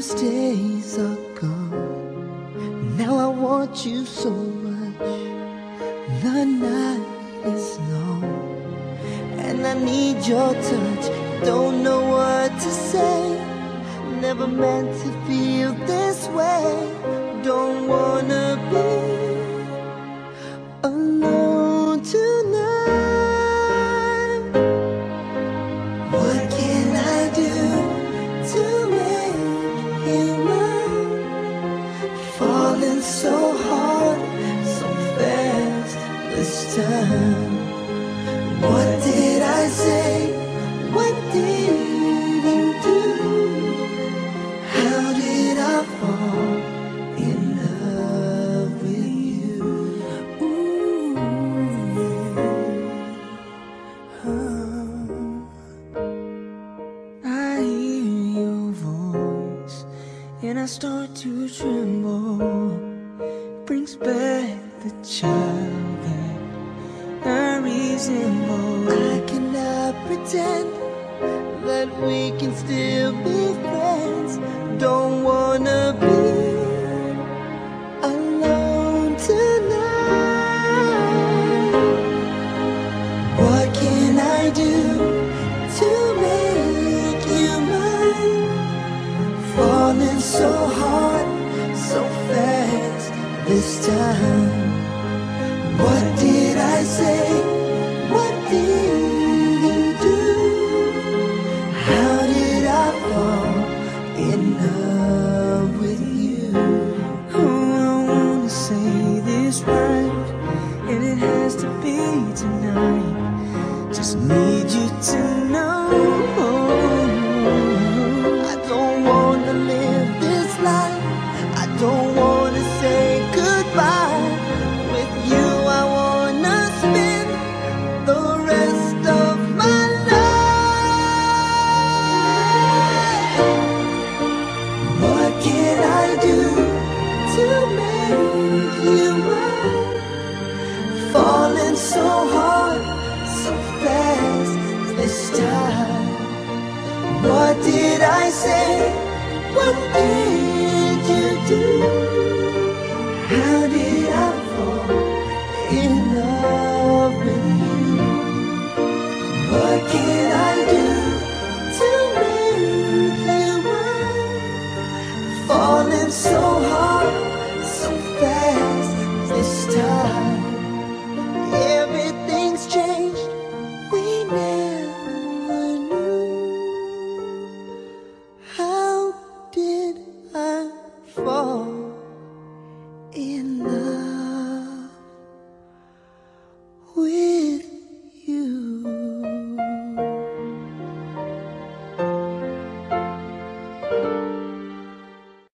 Those days are gone. Now I want you so much. The night is long, and I need your touch. Don't know what to say. Never meant to feel this way. Don't wanna be. What did I say? What did you do? How did I fall in love with you? I hear your voice and I start to tremble. Brings back the child I cannot pretend that we can still be friends. Don't wanna be alone tonight. What can I do to make you mine? Falling so hard, so fast this time. What did I say? Tonight. Just need you to say? What did you do?